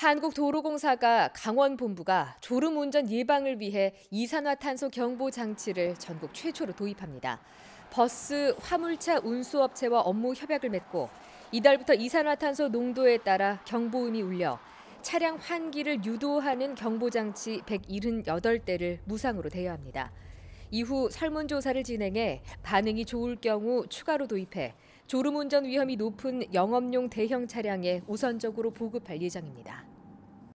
한국도로공사가 강원본부가 졸음운전 예방을 위해 이산화탄소 경보 장치를 전국 최초로 도입합니다. 버스, 화물차 운수업체와 업무 협약을 맺고 이달부터 이산화탄소 농도에 따라 경보음이 울려 차량 환기를 유도하는 경보장치 178대를 무상으로 대여합니다. 이후 설문조사를 진행해 반응이 좋을 경우 추가로 도입해 졸음운전 위험이 높은 영업용 대형 차량에 우선적으로 보급할 예정입니다.